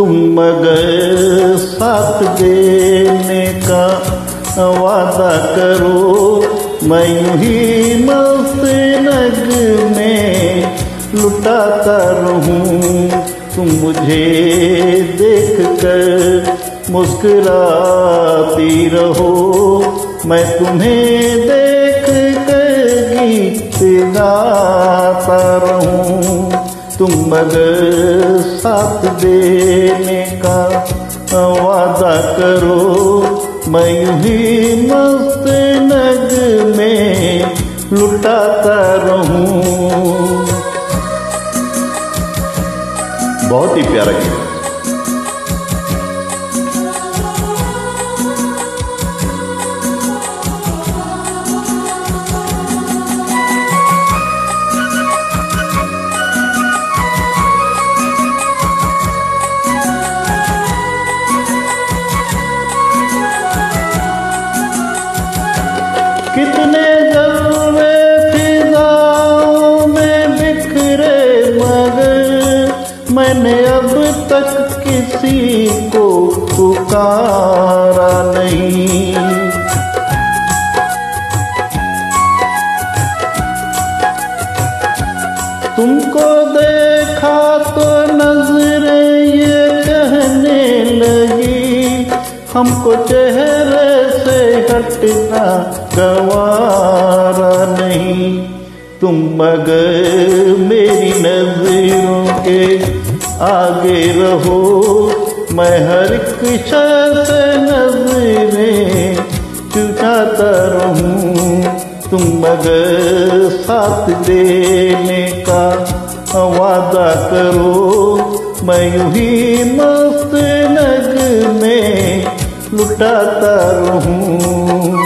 मगर साथ देने का वादा करो। मैं यूँ ही मस्त नग में लुटाता रहूँ। तुम मुझे देख कर मुस्कुराती रहो। मैं तुम्हें देख मगर साथ देने का वादा करो। मैं ही मस्त नग में लुटाता रहूँ। बहुत ही प्यारा गीत। किसी को पुकारा नहीं। तुमको देखा तो नज़रें ये कहने लगी। हमको चेहरे से हटना गवारा नहीं। तुम मगर के आगे रहो। मैं हर से नज़रें चुकाता रहूँ। तुम मगर साथ देने का वादा करो। मैं यूँ ही मस्त नग में लुटाता रहूँ।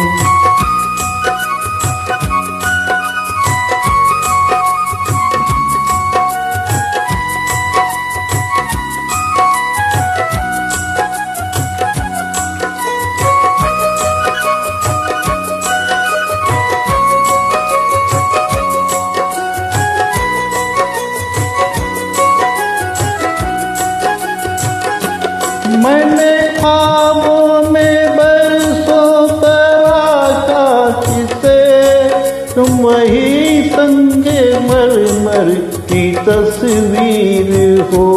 तस्वीर हो।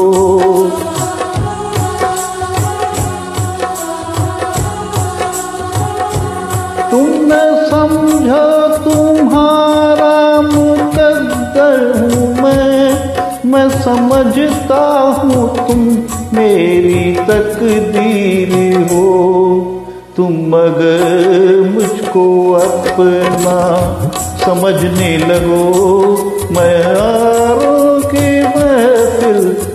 न समझो तुम्हारा मुकद्दर हूँ मैं। मैं समझता हूँ तुम मेरी तकदीर हो। तुम मगर मुझको अपना समझने लगो। मैं महफिल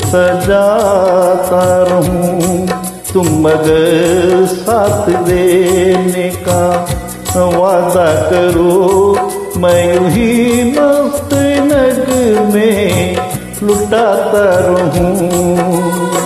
सजाता रहूँ तुम मगर साथ देने का वादा करो। मैं ही मस्त नग में लुटाता रहूँ।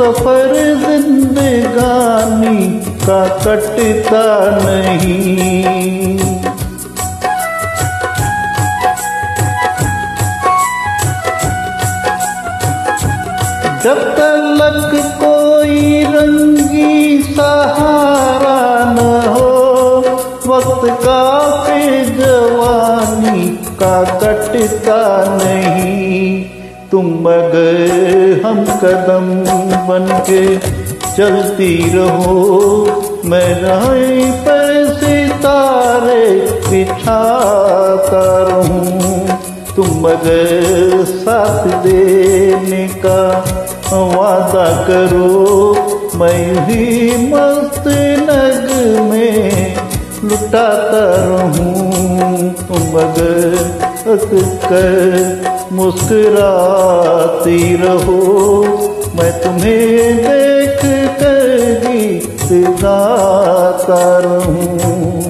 सफ़र जिंदगानी का कटता नहीं। जब तलक कोई रंगी सहारा न हो, वक्त का फिर जवानी का कटता नहीं। तुम मगर हम कदम बन के चलती रहो। मैं राय पर सितारे बिछाता रहूँ। तुम मगर साथ देने का वादा करो। मैं भी मस्त नग में लुटाता रहूँ। तुम अक कर मुस्कुराती रहो। मैं तुम्हें देख कर गीत गाता रहूँ।